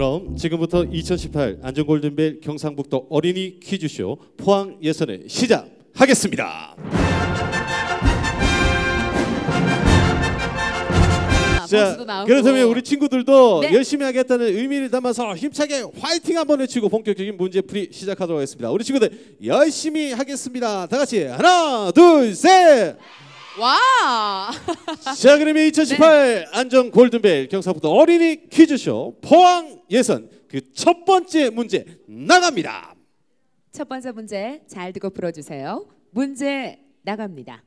그럼 지금부터 2018 안전골든벨 경상북도 어린이 퀴즈쇼 포항 예선을 시작하겠습니다. 자. 그렇다면 우리 친구들도 네. 열심히 하겠다는 의미를 담아서 힘차게 화이팅 한번 외치고 본격적인 문제 풀이 시작하도록 하겠습니다. 우리 친구들 열심히 하겠습니다. 다 같이 하나, 둘, 셋. 와. 자, 그러면 2018 안전 골든벨 경상북도 어린이 퀴즈쇼 포항 예선 그 첫 번째 문제 나갑니다. 첫 번째 문제 잘 듣고 풀어주세요. 문제 나갑니다.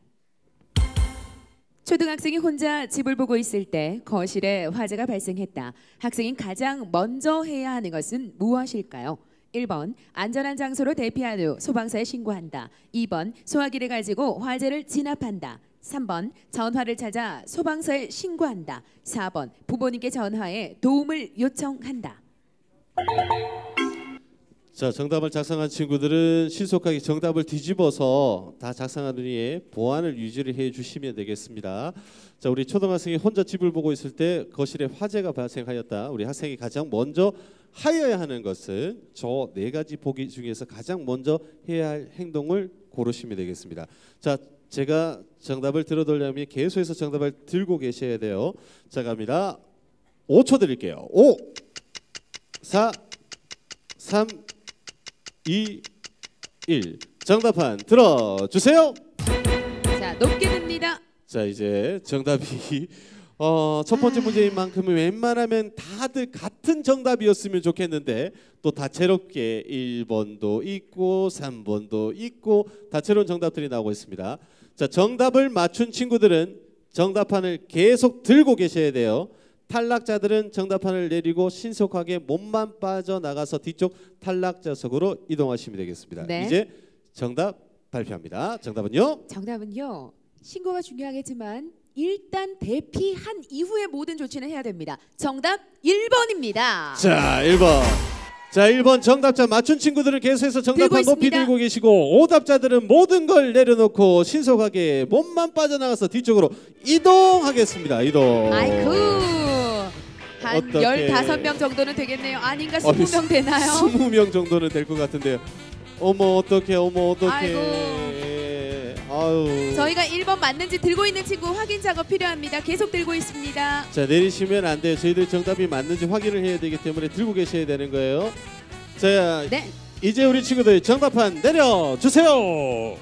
초등학생이 혼자 집을 보고 있을 때 거실에 화재가 발생했다. 학생이 가장 먼저 해야 하는 것은 무엇일까요? 1번 안전한 장소로 대피한 후 소방서에 신고한다. 2번 소화기를 가지고 화재를 진압한다. 3번 전화를 찾아 소방서에 신고한다. 4번 부모님께 전화해 도움을 요청한다. 자, 정답을 작성한 친구들은 신속하게 정답을 뒤집어서 다 작성한 후에 보안을 유지를 해 주시면 되겠습니다. 자, 우리 초등학생이 혼자 집을 보고 있을 때 거실에 화재가 발생하였다. 우리 학생이 가장 먼저 하여야 하는 것은 저 네 가지 보기 중에서 가장 먼저 해야 할 행동을 고르시면 되겠습니다. 자, 제가 정답을 들어돌려면 계속해서 정답을 들고 계셔야 돼요. 자, 갑니다. 5초 드릴게요. 5 4 3 2 1 정답판 들어 주세요. 자 높게 듭니다. 자 이제 정답이 어, 첫 번째 문제인 만큼은 웬만하면 다들 같은 정답이었으면 좋겠는데 또 다채롭게 1번도 있고 3번도 있고 다채로운 정답들이 나오고 있습니다. 자 정답을 맞춘 친구들은 정답판을 계속 들고 계셔야 돼요. 탈락자들은 정답판을 내리고 신속하게 몸만 빠져나가서 뒤쪽 탈락자석으로 이동하시면 되겠습니다. 네. 이제 정답 발표합니다. 정답은요? 정답은요. 신고가 중요하겠지만 일단 대피한 이후의 모든 조치는 해야 됩니다. 정답 1번입니다. 자, 1번. 자, 1번 정답자 맞춘 친구들은 계속해서 정답판 들고 높이 있습니다. 들고 계시고 오답자들은 모든 걸 내려놓고 신속하게 몸만 빠져나가서 뒤쪽으로 이동하겠습니다. 이동. 아이쿠. 한 어떡해. 15명 정도는 되겠네요. 아닌가 어이, 20명 되나요? 20명 정도는 될 것 같은데요. 어머 어떡해 어머 어떡해. 아이고. 아유. 저희가 1번 맞는지 들고 있는 친구 확인 작업 필요합니다. 계속 들고 있습니다. 자 내리시면 안 돼요. 저희들 정답이 맞는지 확인을 해야 되기 때문에 들고 계셔야 되는 거예요. 자 네. 이제 우리 친구들 정답판 내려 주세요.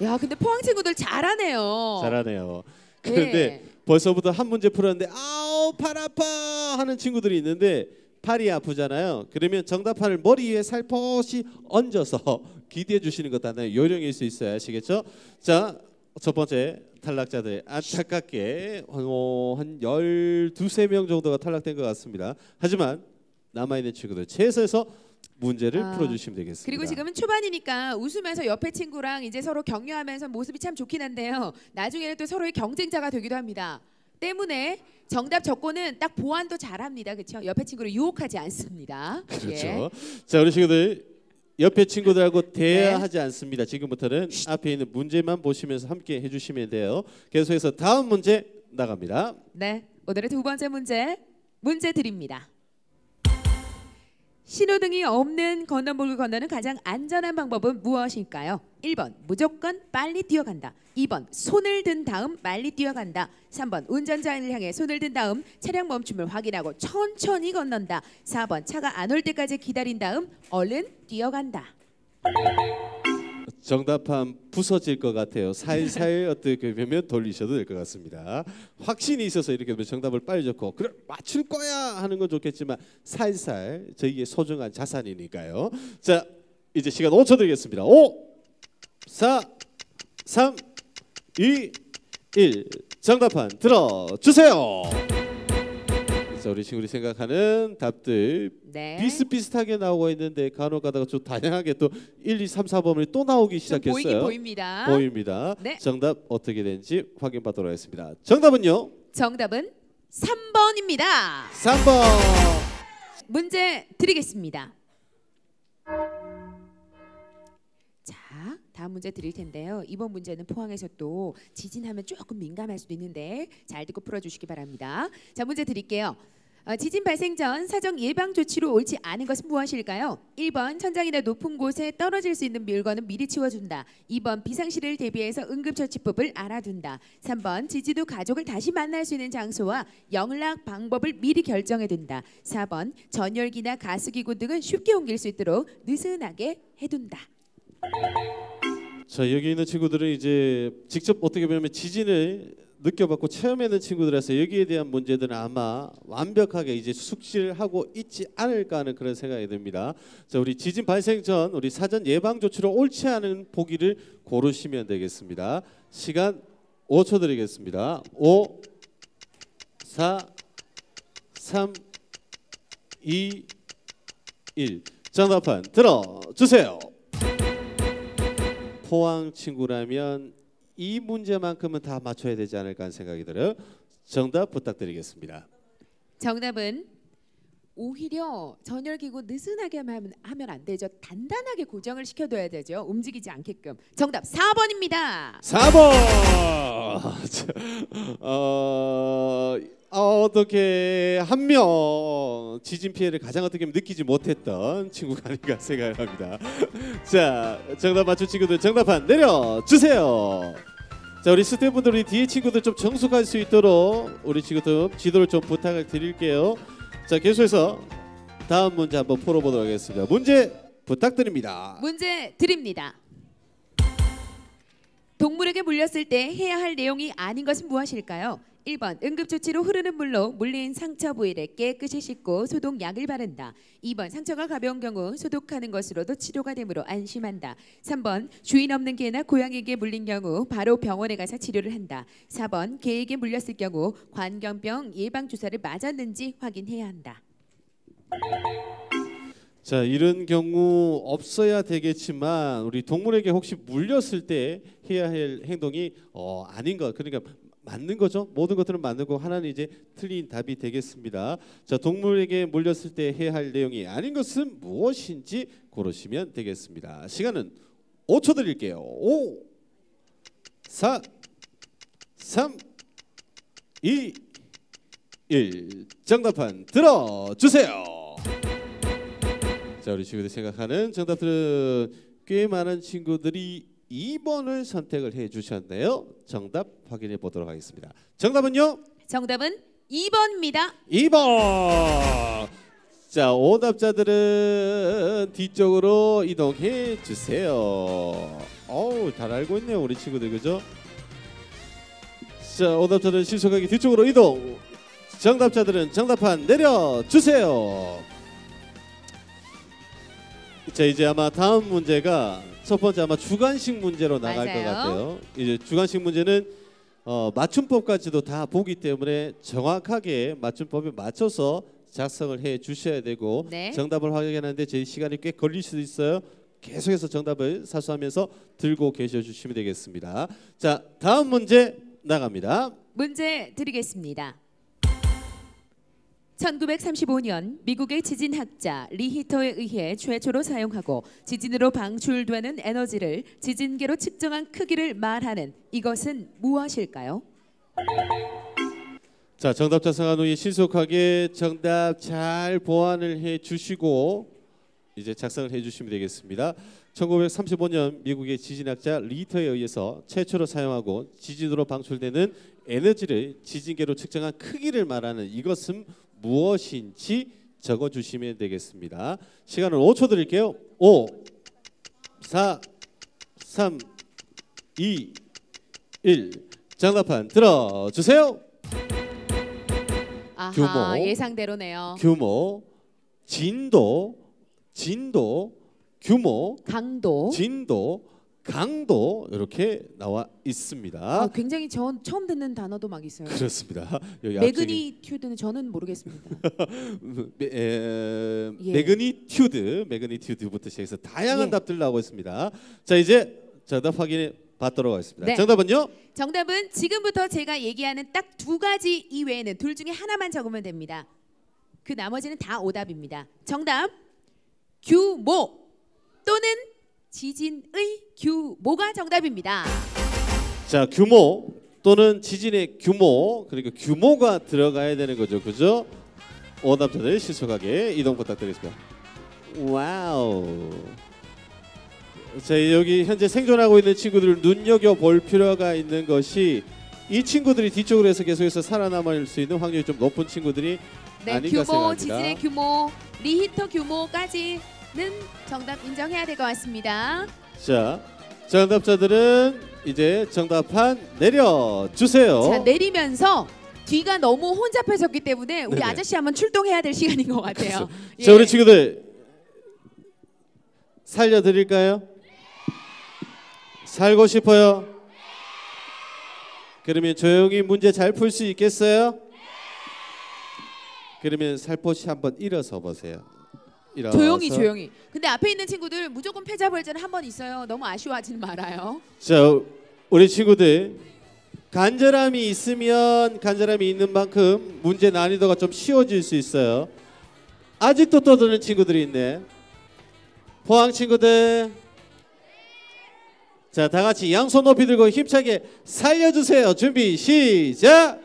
야, 근데 포항 친구들 잘하네요. 잘하네요. 그런데 네. 벌써부터 한 문제 풀었는데 아우 팔 아파 하는 친구들이 있는데 팔이 아프잖아요. 그러면 정답판을 머리 위에 살포시 얹어서 기대해 주시는 것도 하나의 요령일 수 있어요. 아시겠죠? 자, 첫 번째 탈락자들 안타깝게 어, 한 12, 3명 정도가 탈락된 것 같습니다. 하지만 남아있는 친구들 최선에서 문제를 아, 풀어주시면 되겠습니다. 그리고 지금은 초반이니까 웃으면서 옆에 친구랑 이제 서로 격려하면서 모습이 참 좋긴 한데요. 나중에는 또 서로의 경쟁자가 되기도 합니다. 때문에 정답 적고는 딱 보완도 잘합니다. 그렇죠? 옆에 친구를 유혹하지 않습니다. 그렇죠. 예. 자 우리 친구들 옆에 친구들하고 네. 대화하지 않습니다. 지금부터는 앞에 있는 문제만 보시면서 함께 해주시면 돼요. 계속해서 다음 문제 나갑니다. 네, 오늘의 두 번째 문제 문제 드립니다. 신호등이 없는 건너목을 건너는 가장 안전한 방법은 무엇일까요? 1번 무조건 빨리 뛰어간다. 2번 손을 든 다음 빨리 뛰어간다. 3번 운전자를 향해 손을 든 다음 차량 멈춤을 확인하고 천천히 건넌다. 4번 차가 안 올 때까지 기다린 다음 얼른 뛰어간다. 정답판 부서질 것 같아요. 살살 어떻게 보면 돌리셔도 될 것 같습니다. 확신이 있어서 이렇게 하면 정답을 빨리 적고 그래 맞출 거야 하는 건 좋겠지만 살살 저희의 소중한 자산이니까요. 자 이제 시간 5초 드리겠습니다. 5, 4, 3, 2, 1 정답판 들어주세요. 자 우리 친구들이 생각하는 답들 네. 비슷비슷하게 나오고 있는데 간혹 가다가 좀 다양하게 또 1, 2, 3, 4번이 또 나오기 좀 보이긴 시작했어요. 보입니다. 보입니다. 네. 정답 어떻게 되는지 확인 받도록 하겠습니다. 정답은요? 정답은 3번입니다. 3번. 문제 드리겠습니다. 자, 다음 문제 드릴 텐데요. 이번 문제는 포항에서 또 지진하면 조금 민감할 수도 있는데 잘 듣고 풀어주시기 바랍니다. 자, 문제 드릴게요. 어, 지진 발생 전 사정 예방 조치로 옳지 않은 것은 무엇일까요? 1번 천장이나 높은 곳에 떨어질 수 있는 물건은 미리 치워준다. 2번 비상시를 대비해서 응급처치법을 알아둔다. 3번 지지도 가족을 다시 만날 수 있는 장소와 연락 방법을 미리 결정해둔다. 4번 전열기나 가스기구 등은 쉽게 옮길 수 있도록 느슨하게 해둔다. 자 여기 있는 친구들은 이제 직접 어떻게 보면 지진을 느껴봤고 체험하는 친구들에서 여기에 대한 문제들은 아마 완벽하게 이제 숙지를 하고 있지 않을까 하는 그런 생각이 듭니다. 자 우리 지진 발생 전 우리 사전 예방 조치로 옳지 않은 보기를 고르시면 되겠습니다. 시간 5초 드리겠습니다. 5, 4, 3, 2, 1. 정답판 들어 주세요. 포항 친구라면 이 문제만큼은 다 맞춰야 되지 않을까 하는 생각이 들어요. 정답 부탁드리겠습니다. 정답은 오히려 전열기구 느슨하게 하면, 하면 안 되죠. 단단하게 고정을 시켜둬야 되죠. 움직이지 않게끔. 정답 4번입니다. 4번. 어, 어떻게 한 명 지진 피해를 가장 어떻게 보면 느끼지 못했던 친구가 아닌가 생각합니다. 자, 정답 맞춘 친구들 정답판 내려 주세요. 자, 우리 스태프분들 우리 뒤에 친구들 좀 정숙할 수 있도록 우리 친구들 지도를 좀 부탁을 드릴게요. 자, 계속해서 다음 문제 한번 풀어보도록 하겠습니다. 문제 부탁드립니다. 문제 드립니다. 동물에게 물렸을 때 해야 할 내용이 아닌 것은 무엇일까요? 1번 응급조치로 흐르는 물로 물린 상처 부위를 깨끗이 씻고 소독약을 바른다. 2번 상처가 가벼운 경우 소독하는 것으로도 치료가 되므로 안심한다. 3번 주인 없는 개나 고양이에게 물린 경우 바로 병원에 가서 치료를 한다. 4번 개에게 물렸을 경우 관경병 예방 주사를 맞았는지 확인해야 한다. 자 이런 경우 없어야 되겠지만 우리 동물에게 혹시 물렸을 때 해야 할 행동이 어, 아닌 것 그러니까 맞는 거죠? 모든 것들은 맞는 거 하나는 이제 틀린 답이 되겠습니다. 자 동물에게 물렸을 때 해야 할 내용이 아닌 것은 무엇인지 고르시면 되겠습니다. 시간은 5초 드릴게요. 5 4 3 2 1 정답판 들어 주세요. 자 우리 친구들 생각하는 정답들은 꽤 많은 친구들이 2번을 선택을 해 주셨네요. 정답 확인해 보도록 하겠습니다. 정답은요? 정답은 2번입니다. 2번. 자 오답자들은 뒤쪽으로 이동해 주세요. 어우 잘 알고 있네요 우리 친구들 그죠? 자 오답자들은 신속하게 뒤쪽으로 이동. 정답자들은 정답판 내려 주세요. 자 이제 아마 다음 문제가 첫 번째 아마 주관식 문제로 나갈 맞아요. 것 같아요. 이제 주관식 문제는 어, 맞춤법까지도 다 보기 때문에 정확하게 맞춤법에 맞춰서 작성을 해 주셔야 되고 네. 정답을 확인하는데 제 시간이 꽤 걸릴 수도 있어요. 계속해서 정답을 사수하면서 들고 계셔 주시면 되겠습니다. 자 다음 문제 나갑니다. 문제 드리겠습니다. 1935년 미국의 지진학자 리히터에 의해 최초로 사용하고 지진으로 방출되는 에너지를 지진계로 측정한 크기를 말하는 이것은 무엇일까요? 자 정답 작성한 후에 신속하게 정답 잘 보완을 해 주시고 이제 작성을 해 주시면 되겠습니다. 1935년 미국의 지진학자 리터에 의해서 최초로 사용하고 지진으로 방출되는 에너지를 지진계로 측정한 크기를 말하는 이것은 무엇인지 적어 주시면 되겠습니다. 시간은 5초 드릴게요. 5 4 3 2 1 정답판 들어 주세요. 아하 규모. 예상대로네요. 규모, 진도, 진도, 규모, 강도. 진도, 강도 이렇게 나와 있습니다. 아, 굉장히 전 처음 듣는 단어도 막 있어요. 그렇습니다. 여기 매그니튜드는 저는 모르겠습니다. 매, 에, 예. 매그니튜드, 매그니튜드부터 시작해서 다양한 예. 답들 나오고 있습니다. 자 이제 정답 확인해 받도록 하겠습니다. 네. 정답은요? 정답은 지금부터 제가 얘기하는 딱 두 가지 이외에는 둘 중에 하나만 적으면 됩니다. 그 나머지는 다 오답입니다. 정답 규모 또는 지진의 규모가 정답입니다. 자 규모 또는 지진의 규모 그러니까 규모가 들어가야 되는 거죠, 그죠? 오답자들 신속하게 이동 부탁드리겠습니다. 와우. 자 여기 현재 생존하고 있는 친구들을 눈여겨 볼 필요가 있는 것이 이 친구들이 뒤쪽으로 해서 계속해서 살아남을 수 있는 확률이 좀 높은 친구들이 네, 아닌가 규모, 생각합니다. 지진의 규모, 리히터 규모까지는 정답 인정해야 될 것 같습니다. 자 정답자들은 이제 정답판 내려주세요. 자 내리면서 뒤가 너무 혼잡해졌기 때문에 우리 네네. 아저씨 한번 출동해야 될 시간인 것 같아요. 예. 자 우리 친구들 살려드릴까요? 살고 싶어요? 그러면 조용히 문제 잘 풀 수 있겠어요? 그러면 살포시 한번 일어서 보세요. 일어서. 조용히 조용히. 근데 앞에 있는 친구들 무조건 패자부활전은 한 번 있어요. 너무 아쉬워하지 말아요. 자 우리 친구들 간절함이 있으면 간절함이 있는 만큼 문제 난이도가 좀 쉬워질 수 있어요. 아직도 떠드는 친구들이 있네. 포항 친구들. 자, 다 같이 양손 높이 들고 힘차게 살려주세요. 준비 시작.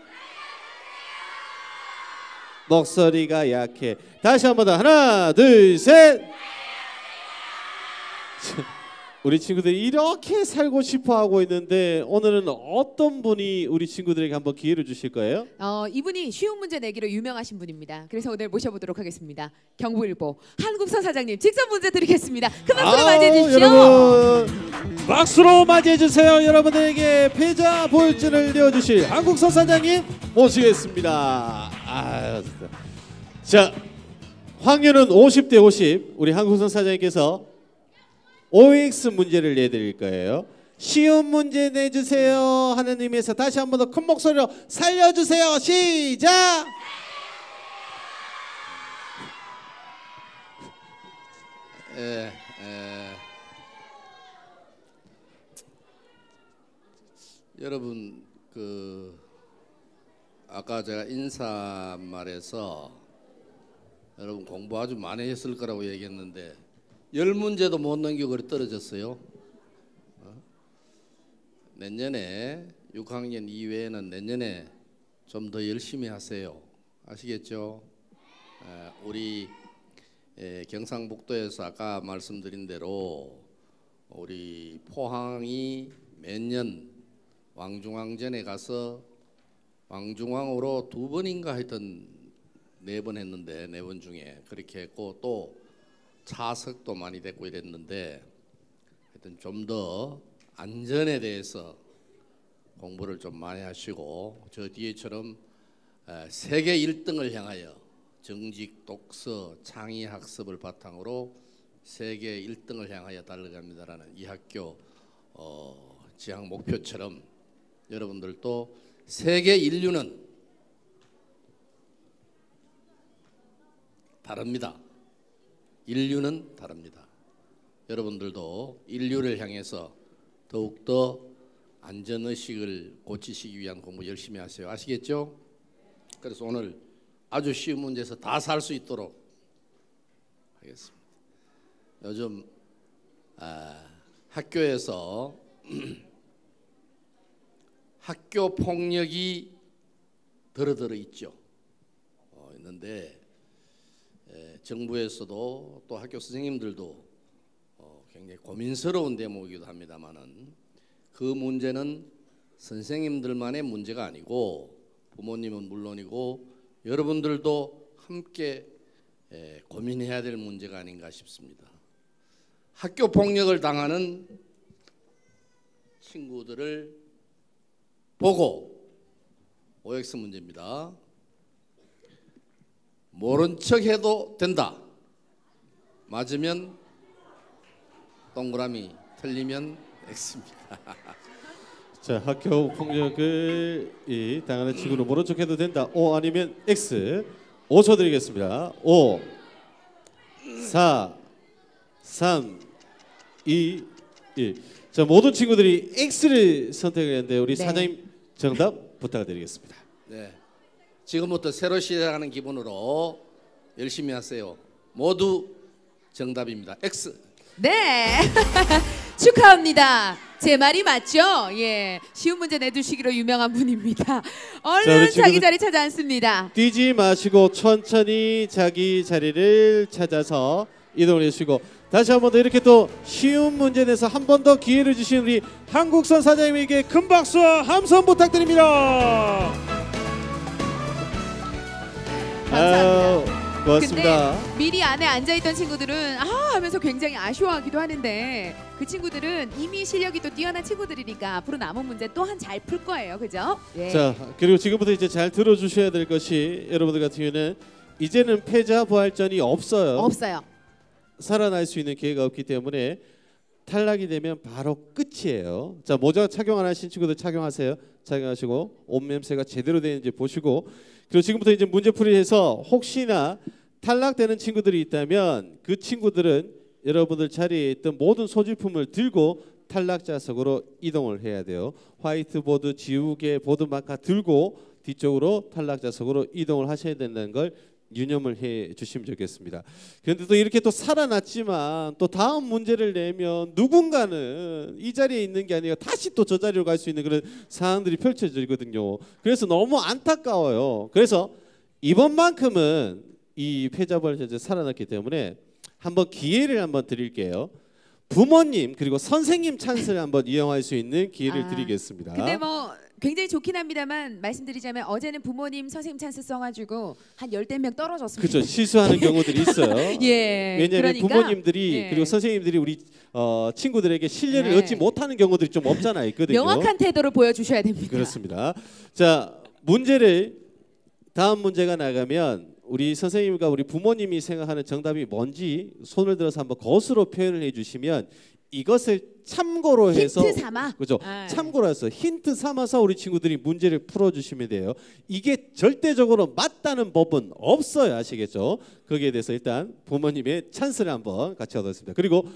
목소리가 약해. 다시 한 번 더 하나, 둘, 셋. 우리 친구들이 이렇게 살고 싶어 하고 있는데 오늘은 어떤 분이 우리 친구들에게 한번 기회를 주실 거예요? 어, 이분이 쉬운 문제 내기로 유명하신 분입니다. 그래서 오늘 모셔보도록 하겠습니다. 경부일보 한국서 사장님 직접 문제 드리겠습니다. 큰 박수로 맞이해 주십시오. 여러분 박수로 맞이해 주세요. 여러분들에게 패자 보일전을 내어주실 한국서 사장님 모시겠습니다. 아, 진짜. 자, 확률은 50대 50. 우리 한국서 사장님께서 OX 문제를 내드릴 거예요. 쉬운 문제 내주세요 하는 의미에서 다시 한 번 더 큰 목소리로 살려주세요. 시작. 예, 예. 여러분 그 아까 제가 인사 말에서 여러분 공부 아주 많이 했을 거라고 얘기했는데 열 문제도 못 넘기고 그래 떨어졌어요. 어? 내년에 6학년 이외에는 내년에 좀 더 열심히 하세요. 아시겠죠? 에, 우리 예, 경상북도에서 아까 말씀드린 대로 우리 포항이 매년 왕중왕전에 가서 왕중왕으로 두 번인가 하여튼 네번 했는데 네 번 중에 그렇게 했고 또 차석도 많이 됐고 이랬는데 하여튼 좀 더 안전에 대해서 공부를 좀 많이 하시고 저 뒤에처럼 에, 세계 1등을 향하여 정직, 독서, 창의 학습을 바탕으로 세계 1등을 향하여 달려갑니다라는 이 학교 어, 지향 목표처럼 여러분들도 세계 인류는 다릅니다. 인류는 다릅니다. 여러분들도 인류를 향해서 더욱더 안전의식을 고치시기 위한 공부 열심히 하세요. 아시겠죠? 그래서 오늘 아주 쉬운 문제에서 다 살 수 있도록 하겠습니다. 요즘 아, 학교에서 학교 폭력이 들어들어 있죠. 어, 있는데 에, 정부에서도 또 학교 선생님들도 어, 굉장히 고민스러운 대목이기도 합니다만은 그 문제는 선생님들만의 문제가 아니고 부모님은 물론이고 여러분들도 함께 에, 고민해야 될 문제가 아닌가 싶습니다. 학교 폭력을 당하는 친구들을 보고 OX 문제입니다. 모른 척 해도 된다. 맞으면 동그라미, 틀리면 X입니다. 자 학교 폭력을 이 당하는 친구는 모른 척 해도 된다. O 아니면 X. 5초 드리겠습니다. 5, 4, 3, 2, 1. 자 모든 친구들이 X를 선택했는데 우리 네. 사장님 정답 부탁드리겠습니다. 네. 지금부터 새로 시작하는 기분으로 열심히 하세요. 모두 정답입니다. X. 네. 축하합니다. 제 말이 맞죠? 예. 쉬운 문제 내두시기로 유명한 분입니다. 자, 얼른 우리 자기 자리 찾아 앉습니다. 뛰지 마시고 천천히 자기 자리를 찾아서 이동을 해주시고 다시 한 번 더 이렇게 또 쉬운 문제 내서 한 번 더 기회를 주신 우리 한국선 사장님에게 큰 박수와 함성 부탁드립니다. 감사합니다. 아유, 고맙습니다. 근데 미리 안에 앉아 있던 친구들은 아 하면서 굉장히 아쉬워하기도 하는데 그 친구들은 이미 실력이 또 뛰어난 친구들이니까 앞으로 남은 문제 또한 잘 풀 거예요. 그죠? 예. 자 그리고 지금부터 이제 잘 들어주셔야 될 것이 여러분들 같은 경우는 이제는 패자 부활전이 없어요. 없어요. 살아날 수 있는 기회가 없기 때문에 탈락이 되면 바로 끝이에요. 자 모자 착용 안 하신 친구들 착용하세요. 착용하시고 옷 냄새가 제대로 되는지 보시고 그리고 지금부터 이제 문제풀이해서 혹시나 탈락되는 친구들이 있다면 그 친구들은 여러분들 자리에 있던 모든 소지품을 들고 탈락자석으로 이동을 해야 돼요. 화이트보드, 지우개, 보드 마카 들고 뒤쪽으로 탈락자석으로 이동을 하셔야 된다는 걸 유념을 해 주시면 좋겠습니다. 그런데 또 이렇게 또 살아났지만 또 다음 문제를 내면 누군가는 이 자리에 있는 게 아니라 다시 또 저 자리로 갈 수 있는 그런 상황들이 펼쳐지거든요. 그래서 너무 안타까워요. 그래서 이번만큼은 이 패자부활전에서 살아났기 때문에 한번 기회를 한번 드릴게요. 부모님 그리고 선생님 찬스를 한번 이용할 수 있는 기회를 아, 드리겠습니다. 근데 뭐 굉장히 좋긴 합니다만 말씀드리자면 어제는 부모님 선생님 찬스 써가지고 한 열댓 명 떨어졌습니다. 그렇죠. 실수하는 경우들이 있어요. 예. 왜냐하면 그러니까, 부모님들이 예. 그리고 선생님들이 우리 어, 친구들에게 신뢰를 네. 얻지 못하는 경우들이 좀 없잖아요, 있거든요. 명확한 태도를 보여주셔야 됩니다. 그렇습니다. 자 문제를 다음 문제가 나가면 우리 선생님과 우리 부모님이 생각하는 정답이 뭔지 손을 들어서 한번 것으로 표현을 해주시면 이것을 참고로 해서 힌트 삼아. 그죠? 아, 참고로 해서 힌트 삼아서 우리 친구들이 문제를 풀어 주시면 돼요. 이게 절대적으로 맞다는 법은 없어요, 아시겠죠? 거기에 대해서 일단 부모님의 찬스를 한번 같이 얻었습니다. 그리고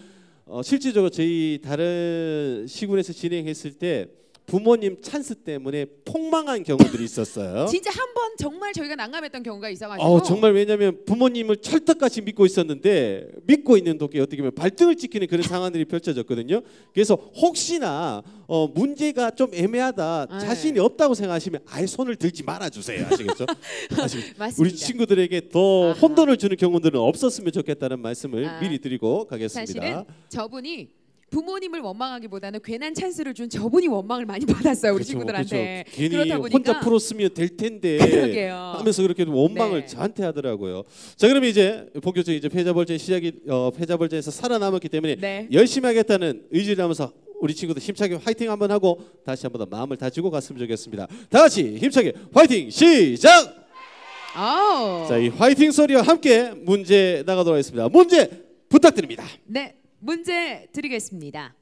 어, 실질적으로 저희 다른 시군에서 진행했을 때 부모님 찬스 때문에 폭망한 경우들이 있었어요. 진짜 한 번 정말 저희가 난감했던 경우가 있어가지고. 어, 정말 왜냐하면 부모님을 철떡같이 믿고 있었는데 믿고 있는 도끼 어떻게 보면 발등을 찍히는 그런 상황들이 펼쳐졌거든요. 그래서 혹시나 어, 문제가 좀 애매하다 네. 자신이 없다고 생각하시면 아예 손을 들지 말아 주세요. 아시겠죠? 아시겠죠? 맞습니다. 우리 친구들에게 더 아하. 혼돈을 주는 경우들은 없었으면 좋겠다는 말씀을 아. 미리 드리고 가겠습니다. 사실은 저분이 부모님을 원망하기보다는 괜한 찬스를 준 저분이 원망을 많이 받았어요 우리 그렇죠, 친구들한테. 그렇죠. 괜히 그러다 보니까 혼자 풀었으면 될 텐데 그러게요. 하면서 그렇게 원망을 네. 저한테 하더라고요. 자, 그러면 이제 본격적인 이제 패자벌전 시작이 어, 패자벌전에서 살아남았기 때문에 네. 열심히 하겠다는 의지를 하면서 우리 친구들 힘차게 화이팅 한번 하고 다시 한번 더 마음을 다지고 갔으면 좋겠습니다. 다 같이 힘차게 화이팅 시작! 자, 이 화이팅 소리와 함께 문제 나가도록 하겠습니다. 문제 부탁드립니다. 네, 문제 드리겠습니다.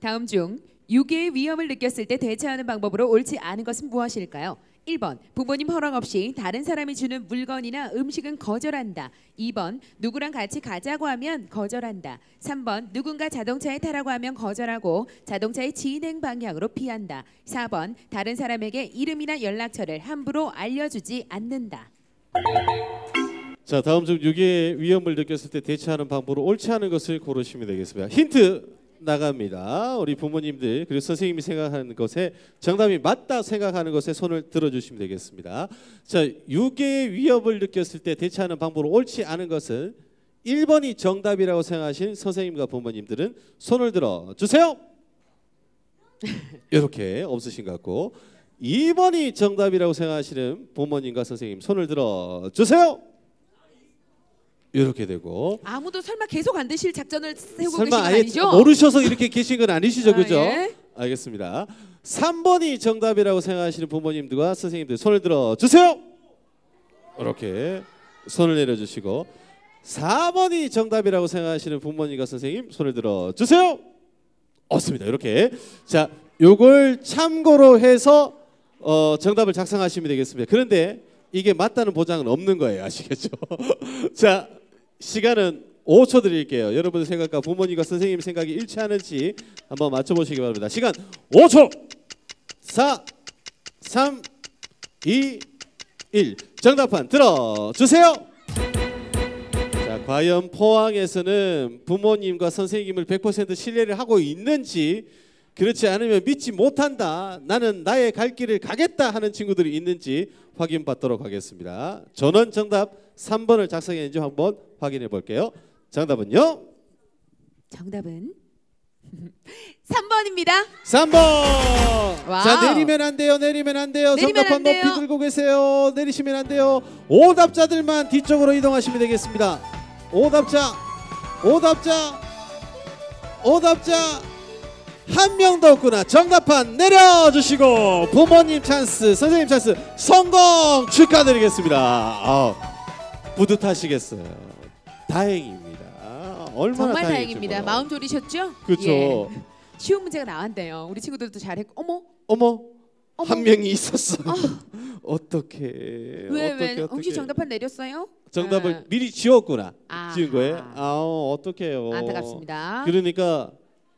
다음 중 유괴의 위험을 느꼈을 때 대처하는 방법으로 옳지 않은 것은 무엇일까요? 1번 부모님 허락 없이 다른 사람이 주는 물건이나 음식은 거절한다. 2번 누구랑 같이 가자고 하면 거절한다. 3번 누군가 자동차에 타라고 하면 거절하고 자동차의 진행 방향으로 피한다. 4번 다른 사람에게 이름이나 연락처를 함부로 알려주지 않는다. 자, 다음 중 유괴의 위험을 느꼈을 때 대처하는 방법으로 옳지 않은 것을 고르시면 되겠습니다. 힌트 나갑니다. 우리 부모님들 그리고 선생님이 생각하는 것에 정답이 맞다 생각하는 것에 손을 들어주시면 되겠습니다. 자, 유괴의 위협을 느꼈을 때 대처하는 방법으로 옳지 않은 것은 1번이 정답이라고 생각하신 선생님과 부모님들은 손을 들어 주세요. 이렇게 없으신 것 같고 2번이 정답이라고 생각하시는 부모님과 선생님 손을 들어 주세요. 이렇게 되고 아무도 설마 계속 안 드실 작전을 세우고 계신 설마 건 아예 아니죠? 모르셔서 이렇게 계신 건 아니시죠, 아, 그죠? 예. 알겠습니다. 3번이 정답이라고 생각하시는 부모님들과 선생님들 손을 들어 주세요. 이렇게 손을 내려주시고 4번이 정답이라고 생각하시는 부모님과 선생님 손을 들어 주세요. 없습니다. 이렇게 자, 요걸 참고로 해서 어, 정답을 작성하시면 되겠습니다. 그런데 이게 맞다는 보장은 없는 거예요. 아시겠죠? 자, 시간은 5초 드릴게요. 여러분 생각과 부모님과 선생님 생각이 일치하는지 한번 맞춰보시기 바랍니다. 시간 5초. 4, 3, 2, 1. 정답판 들어주세요. 자, 과연 포항에서는 부모님과 선생님을 100% 신뢰를 하고 있는지 그렇지 않으면 믿지 못한다. 나는 나의 갈 길을 가겠다 하는 친구들이 있는지 확인받도록 하겠습니다. 전원 정답 3번을 작성했는지 한번 확인해 볼게요. 정답은요? 정답은 3번입니다. 3번. 와우. 자 내리면 안 돼요. 내리면 안 돼요. 내리면 정답판 안 돼요. 높이 들고 계세요. 내리시면 안 돼요. 오답자들만 뒤쪽으로 이동하시면 되겠습니다. 오답자, 오답자, 오답자 한 명도 없구나. 정답판 내려주시고 부모님 찬스, 선생님 찬스 성공 축하드리겠습니다. 아, 뿌듯하시겠어요. 다행입니다. 얼마나 정말 다행입니다. 마음 졸이셨죠? 그렇죠. 예. 쉬운 문제가 나왔네요. 우리 친구들도 잘했고 어머 어머, 어머. 한 명이 있었어. 어떻게? 왜 왜 혹시 정답판 내렸어요? 정답을 아, 미리 지웠구나. 아하. 지은 거예요? 아, 어떡해요. 안타깝습니다. 그러니까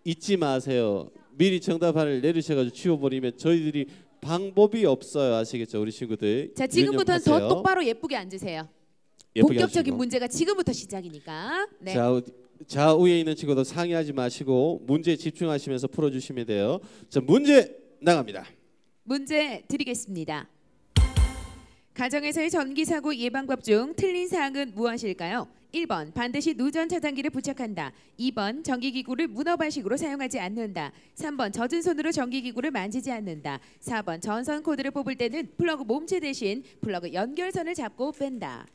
잊지 마세요. 미리 정답판을 내리셔가지고 지워버리면 저희들이 방법이 없어요. 아시겠죠, 우리 친구들. 자 지금부터는 더. 똑바로 예쁘게 앉으세요. 예쁘게 본격적인 하시고. 문제가 지금부터 시작이니까. 네. 자, 좌우에 있는 친구들 상의하지 마시고 문제에 집중하시면서 풀어주시면 돼요. 자, 문제 나갑니다. 문제 드리겠습니다. 가정에서의 전기 사고 예방법 중 틀린 사항은 무엇일까요? 1번 반드시 누전 차단기를 부착한다. 2번 전기기구를 문어발식으로 사용하지 않는다. 3번 젖은 손으로 전기기구를 만지지 않는다. 4번 전선 코드를 뽑을 때는 플러그 몸체 대신 플러그 연결선을 잡고 뺀다.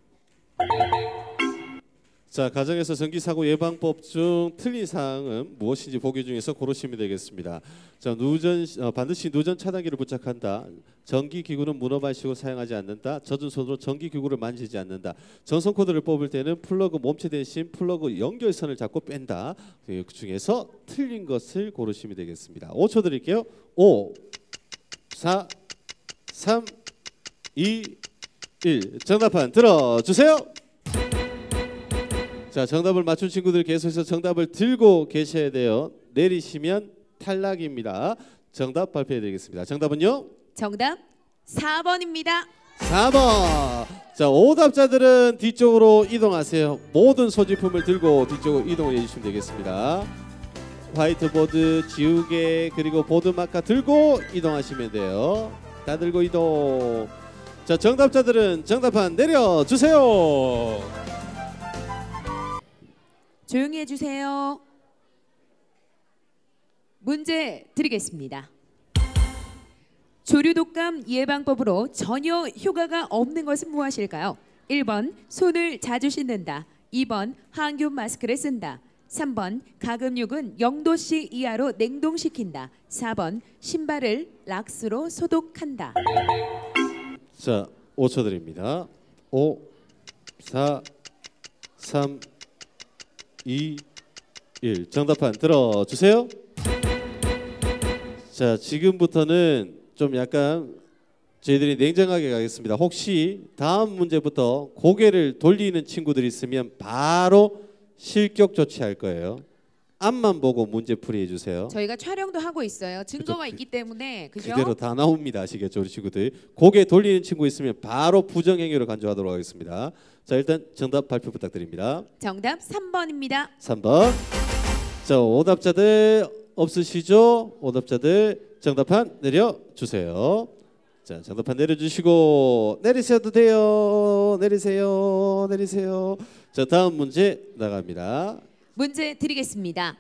자, 가정에서 전기 사고 예방법 중 틀린 사항은 무엇인지 보기 중에서 고르시면 되겠습니다. 자, 누전 어, 반드시 누전 차단기를 부착한다. 전기 기구는 문어 발식으로 사용하지 않는다. 젖은 손으로 전기 기구를 만지지 않는다. 전선 코드를 뽑을 때는 플러그 몸체 대신 플러그 연결선을 잡고 뺀다. 그 중에서 틀린 것을 고르시면 되겠습니다. 5초 드릴게요. 5 4 3 2 1 정답판 들어 주세요. 자, 정답을 맞춘 친구들 계속해서 정답을 들고 계셔야 돼요. 내리시면 탈락입니다. 정답 발표해 드리겠습니다. 정답은요? 정답 4번입니다. 4번. 자, 오답자들은 뒤쪽으로 이동하세요. 모든 소지품을 들고 뒤쪽으로 이동해 주시면 되겠습니다. 화이트보드, 지우개, 그리고 보드 마카 들고 이동하시면 돼요. 다 들고 이동. 자, 정답자들은 정답판 내려 주세요. 조용히 해주세요. 문제 드리겠습니다. 조류 독감 예방법으로 전혀 효과가 없는 것은 무엇일까요? 1번 손을 자주 씻는다. 2번 항균 마스크를 쓴다. 3번 가금육은 0도씨 이하로 냉동시킨다. 4번 신발을 락스로 소독한다. 자, 5초 드립니다. 5 4 3 2 1 정답판 들어 주세요. 자, 지금부터는 좀 약간 저희들이 냉정하게 가겠습니다. 혹시 다음 문제부터 고개를 돌리는 친구들이 있으면 바로 실격 조치할 거예요. 앞만 보고 문제 풀이 해 주세요. 저희가 촬영도 하고 있어요. 증거가 그죠? 있기 때문에 그죠? 그대로 다 나옵니다. 아시겠죠, 우리 친구들. 고개 돌리는 친구 있으면 바로 부정 행위로 간주하도록 하겠습니다. 자, 일단 정답 발표 부탁드립니다. 정답 3번입니다. 3번. 자, 오답자들 없으시죠? 오답자들 정답판 내려 주세요. 자, 정답판 내려 주시고 내리셔도 돼요. 내리세요. 내리세요. 자, 다음 문제 나갑니다. 문제 드리겠습니다.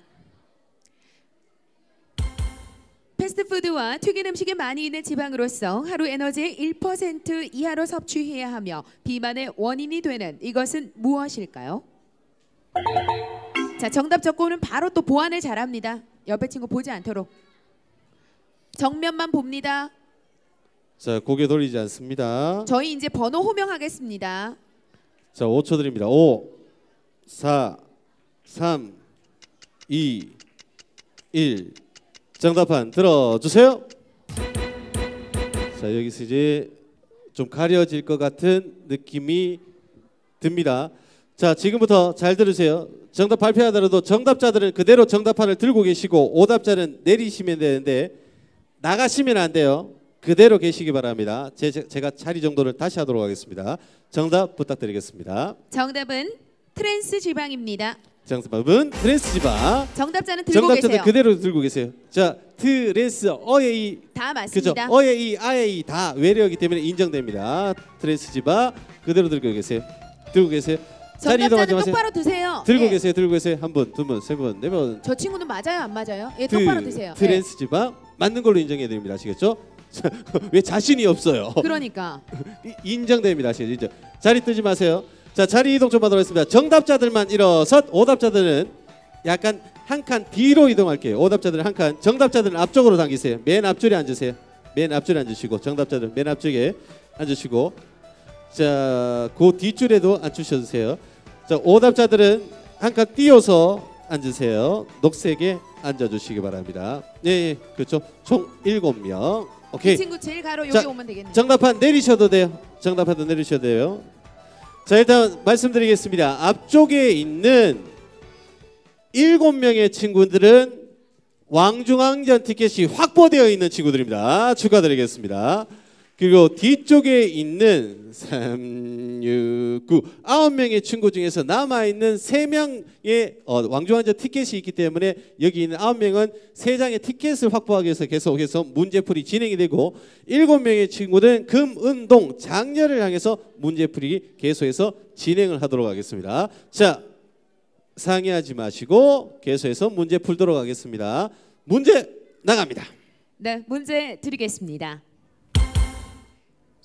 패스트푸드와 튀긴 음식에 많이 있는 지방으로서 하루 에너지의 1% 이하로 섭취해야 하며 비만의 원인이 되는 이것은 무엇일까요? 자, 정답 적고는 바로 또 보완을 잘합니다. 옆에 친구 보지 않도록 정면만 봅니다. 자, 고개 돌리지 않습니다. 저희 이제 번호 호명하겠습니다. 자, 5초 드립니다. 5 4 3 2 1 정답판 들어 주세요. 자, 여기서 이제 좀 가려질 것 같은 느낌이 듭니다. 자, 지금부터 잘 들으세요. 정답 발표하더라도 정답자들은 그대로 정답판을 들고 계시고 오답자는 내리시면 되는데 나가시면 안 돼요. 그대로 계시기 바랍니다. 제, 제- 제가 자리 정도를 다시 하도록 하겠습니다. 정답 부탁드리겠습니다. 정답은 트랜스 지방입니다. 정답은 트랜스 지방. 정답자는 들고 정답자들 계세요. 그대로 들고 계세요. 자, 트랜스 어의 이다 그죠? 맞습니다. 어의 이 아의 이다 외래어기 때문에 인정됩니다. 트랜스 지방 그대로 들고 계세요. 들고 계세요. 자리 이동하지 정답자는 마세요. 똑바로 드세요. 들고 예. 계세요. 들고 계세요. 한 분, 두 분, 세 분, 네 분. 저 친구는 맞아요, 안 맞아요? 예, 트- 똑바로 드세요. 예. 트랜스 지방 맞는 걸로 인정해 드립니다. 아시겠죠? 왜 자신이 없어요? 그러니까 이- 인정됩니다. 아시죠? 인정. 자리 뜨지 마세요. 자, 자리 이동 좀 하도록 하겠습니다. 정답자들만 일어서 오답자들은 약간 한 칸 뒤로 이동할게요. 오답자들은 한 칸, 정답자들은 앞쪽으로 당기세요. 맨 앞줄에 앉으세요. 맨 앞줄에 앉으시고 정답자들 맨 앞쪽에 앉으시고 자, 그 뒷줄에도 앉으셔도 돼요. 자, 오답자들은 한 칸 띄어서 앉으세요. 녹색에 앉아주시기 바랍니다. 예, 예, 그렇죠. 총 일곱 명. 이 오케이. 친구 제일 가로 여기 자, 오면 되겠네요. 정답판 내리셔도 돼요. 정답판도 내리셔도 돼요. 자 일단 말씀드리겠습니다. 앞쪽에 있는 일곱 명의 친구들은 왕중왕전 티켓이 확보되어 있는 친구들입니다. 축하드리겠습니다. 그리고 뒤쪽에 있는 3, 6, 9, 9명의 친구 중에서 남아 있는 3명의 어, 왕중왕전 티켓이 있기 때문에 여기 있는 9명은 3장의 티켓을 확보하기 위해서 계속해서 문제풀이 진행이 되고 7명의 친구들은 금, 은, 동, 장녀를 향해서 문제풀이 계속해서 진행을 하도록 하겠습니다. 자, 상의하지 마시고 계속해서 문제 풀도록 하겠습니다. 문제 나갑니다. 네, 문제 드리겠습니다.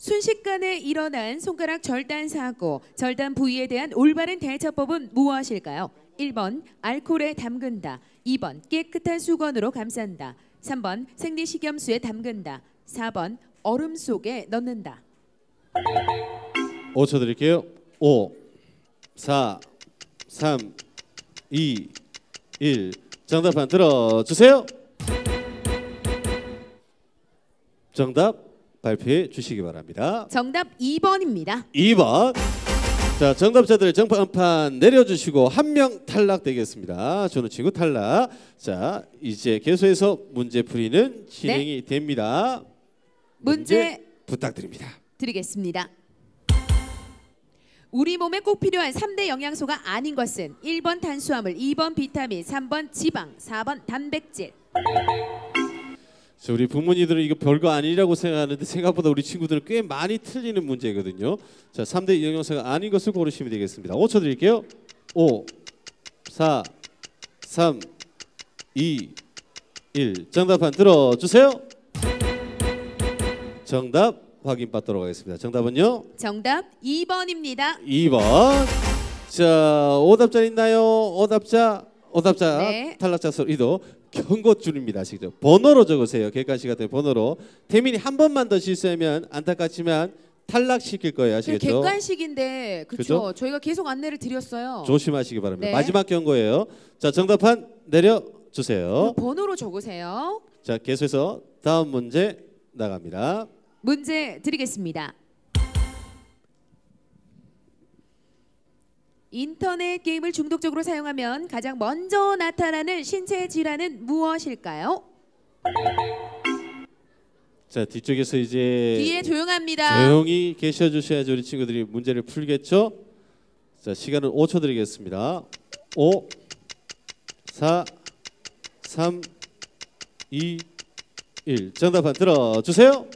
순식간에 일어난 손가락 절단 사고, 절단 부위에 대한 올바른 대처법은 무엇일까요? 1번 알코올에 담근다. 2번 깨끗한 수건으로 감싼다. 3번 생리식염수에 담근다. 4번 얼음 속에 넣는다. 5초 드릴게요. 5, 4, 3, 2, 1. 정답판 들어 주세요. 정답 발표해 주시기 바랍니다. 정답 2번입니다. 2번. 자, 정답자들 정판판 내려주시고 한 명 탈락되겠습니다. 저는 친구 탈락. 자, 이제 계속해서 문제 풀이는 진행이 됩니다. 문제 부탁드립니다. 드리겠습니다. 우리 몸에 꼭 필요한 3대 영양소가 아닌 것은 1번 탄수화물, 2번 비타민, 3번 지방, 4번 단백질. 자, 우리 부모님들은 이거 별거 아니라고 생각하는데 생각보다 우리 친구들은 꽤 많이 틀리는 문제거든요. 자, 3대 영양소가 아닌 것을 고르시면 되겠습니다. 5초 드릴게요. 5, 4, 3, 2, 1. 정답판 들어주세요. 정답 확인 받도록 하겠습니다. 정답은요? 정답 2번입니다. 2번. 자, 오답자 있나요? 오답자, 오답자 네. 탈락자 소리도 경고줄입니다. 아시죠? 번호로 적으세요. 객관식 같은 번호로. 태민이 한 번만 더 실수하면 안타깝지만 탈락시킬 거예요. 그 아시겠죠? 객관식인데 그렇죠. 저희가 계속 안내를 드렸어요. 조심하시기 바랍니다. 네. 마지막 경고예요. 자, 정답판 내려 주세요. 그 번호로 적으세요. 자, 계속해서 다음 문제 나갑니다. 문제 드리겠습니다. 인터넷 게임을 중독적으로 사용하면 가장 먼저 나타나는 신체 질환은 무엇일까요? 자, 뒤쪽에서 이제 뒤에 조용합니다. 조용히 계셔 주셔야지 우리 친구들이 문제를 풀겠죠? 자, 시간은 5초 드리겠습니다. 5 4 3 2 1. 정답판 들어 주세요.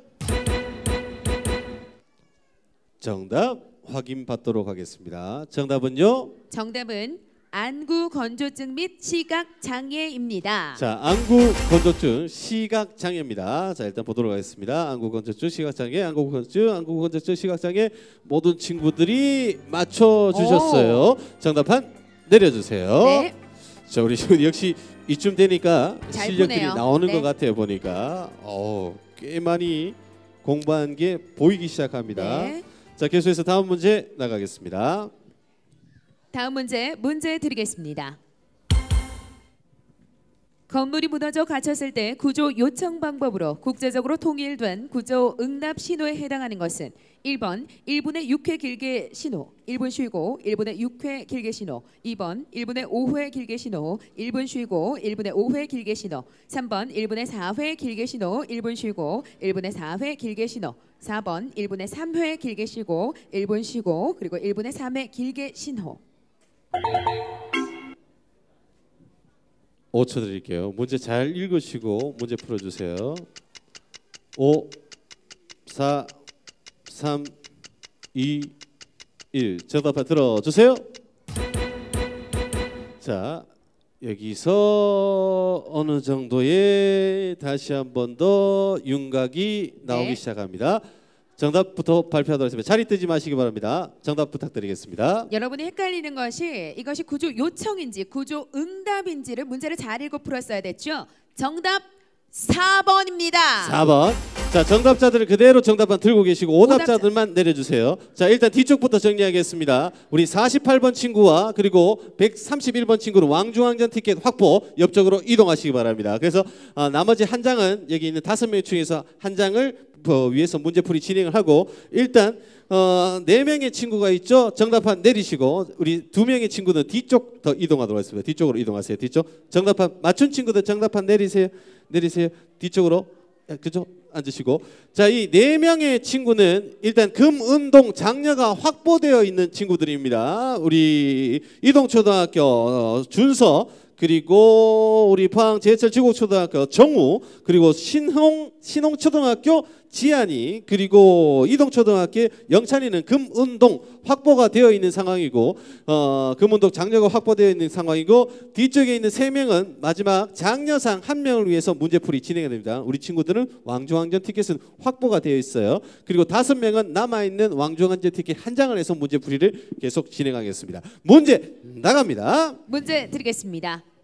정답 확인 받도록 하겠습니다. 정답은요? 정답은 안구 건조증 및 시각 장애입니다. 자, 안구 건조증 시각 장애입니다. 자, 일단 보도록 하겠습니다. 안구 건조증 시각 장애, 안구 건조증, 안구 건조증 시각 장애 모든 친구들이 맞춰 주셨어요. 정답판 내려 주세요. 네, 자, 우리 친구 역시 이쯤 되니까 잘 실력들이 푸네요. 나오는 네. 것 같아요. 보니까 어, 꽤 많이 공부한 게 보이기 시작합니다. 네. 자, 계속해서 다음 문제 나가겠습니다. 다음 문제 문제 드리겠습니다. 건물이 무너져 갇혔을 때 구조 요청 방법으로 국제적으로 통일된 구조 응답 신호에 해당하는 것은 1번 1분의 6회 길게 신호 1분 쉬고 1분의 6회 길게 신호 2번 1분의 5회 길게 신호 1분 쉬고 1분의 5회 길게 신호 3번 1분의 4회 길게 신호 1분 쉬고 1분의 4회 길게 신호 4번 1분의 3회 길게 쉬고 1분 쉬고 그리고 1분의 3회 길게 신호 오초 드릴게요. 문제 잘 읽으시고 문제 풀어주세요. 5, 4, 3, 2, 1. 정답 들어주세요. 자, 여기서 어느 정도의 다시 한 번 더 윤곽이 나오기 네. 시작합니다. 정답부터 발표하도록 하겠습니다. 자리 뜨지 마시기 바랍니다. 정답 부탁드리겠습니다. 여러분이 헷갈리는 것이 이것이 구조 요청인지 구조 응답인지를 문제를 잘 읽고 풀었어야 됐죠. 정답 4번입니다. 4번. 자, 정답자들을 그대로 정답만 들고 계시고 오답자들만 내려주세요. 자, 일단 뒤쪽부터 정리하겠습니다. 우리 48번 친구와 그리고 131번 친구는 왕중왕전 티켓 확보 옆쪽으로 이동하시기 바랍니다. 그래서 아, 나머지 한 장은 여기 있는 다섯 명 중에서 한 장을 어, 위해서 문제풀이 진행을 하고 일단 어, 네 명의 친구가 있죠. 정답판 내리시고 우리 두 명의 친구는 뒤쪽 더 이동하도록 하겠습니다. 뒤쪽으로 이동하세요. 뒤쪽 정답판 맞춘 친구들 정답판 내리세요. 내리세요. 뒤쪽으로 야, 그죠? 앉으시고 자 이 네 명의 친구는 일단 금은동 장녀가 확보되어 있는 친구들입니다. 우리 이동초등학교 어, 준서 그리고 우리 포항 제철 지곡초등학교 정우 그리고 신홍 신홍초등학교 지안이 그리고 이동초등학교 영찬이는 금운동 확보가 되어 있는 상황이고 어, 금운동 장녀가 확보되어 있는 상황이고 뒤쪽에 있는 세 명은 마지막 장녀상 한 명을 위해서 문제풀이 진행이 됩니다. 우리 친구들은 왕중왕전 티켓은 확보가 되어 있어요. 그리고 다섯 명은 남아 있는 왕중왕전 티켓 한 장을 해서 문제풀이를 계속 진행하겠습니다. 문제 나갑니다. 문제 드리겠습니다.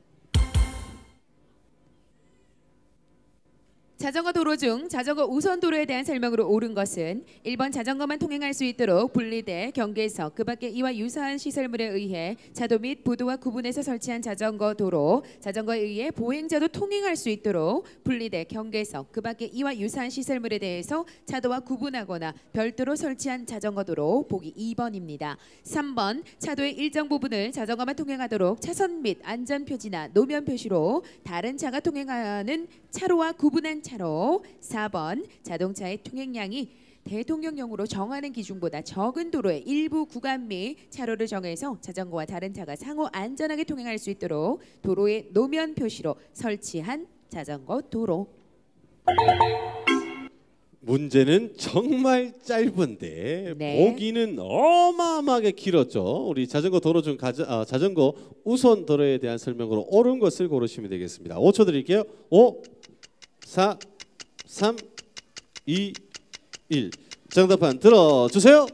자전거 도로 중 자전거 우선 도로에 대한 설명으로 옳은 것은 1번 자전거만 통행할 수 있도록 분리돼 경계석 그 밖에 이와 유사한 시설물에 의해 차도 및 보도와 구분해서 설치한 자전거 도로 자전거에 의해 보행자도 통행할 수 있도록 분리돼 경계석 그 밖에 이와 유사한 시설물에 대해서 차도와 구분하거나 별도로 설치한 자전거 도로 보기 2번입니다. 3번 차도의 일정 부분을 자전거만 통행하도록 차선 및 안전 표지나 노면 표시로 다른 차가 통행하는 차로와 구분한 차로 4번 자동차의 통행량이 대통령령으로 정하는 기준보다 적은 도로의 일부 구간 및 차로를 정해서 자전거와 다른 차가 상호 안전하게 통행할 수 있도록 도로의 노면 표시로 설치한 자전거 도로 문제는 정말 짧은데 네. 보기는 어마어마하게 길었죠. 우리 자전거 도로 중 가자, 아, 자전거 우선 도로에 대한 설명으로 옳은 것을 고르시면 되겠습니다. 5초 드릴게요. 5, 4, 3, 2, 1. 정답판 들어주세요.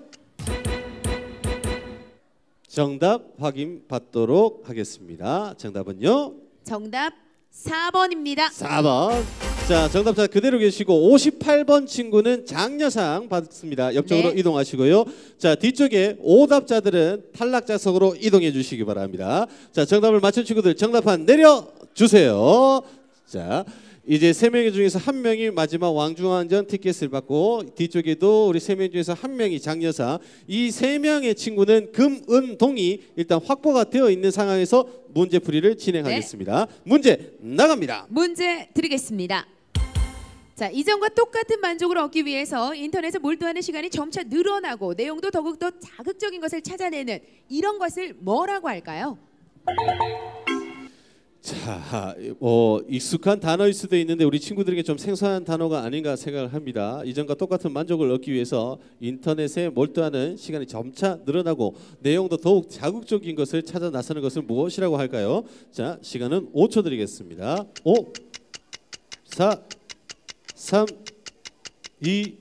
정답 확인 받도록 하겠습니다. 정답은요. 정답 4번입니다. 4번. 자, 정답자 그대로 계시고 58번 친구는 장려상 받습니다. 옆쪽으로 네. 이동하시고요. 자, 뒤쪽에 오답자들은 탈락자석으로 이동해 주시기 바랍니다. 자, 정답을 맞춘 친구들 정답판 내려 주세요. 자, 이제 세 명 중에서 한 명이 마지막 왕중왕전 티켓을 받고 뒤쪽에도 우리 세 명 중에서 한 명이 장려상. 이세 명의 친구는 금, 은, 동이 일단 확보가 되어 있는 상황에서 문제풀이를 진행하겠습니다. 문제 나갑니다. 문제 드리겠습니다. 자, 이전과 똑같은 만족을 얻기 위해서 인터넷에 몰두하는 시간이 점차 늘어나고 내용도 더욱더 자극적인 것을 찾아내는 이런 것을 뭐라고 할까요? 자, 어, 익숙한 단어일 수도 있는데 우리 친구들에게 좀 생소한 단어가 아닌가 생각을 합니다. 이전과 똑같은 만족을 얻기 위해서 인터넷에 몰두하는 시간이 점차 늘어나고 내용도 더욱 자극적인 것을 찾아 나서는 것을 무엇이라고 할까요? 자, 시간은 5초 드리겠습니다. 5, 4, 3, 2,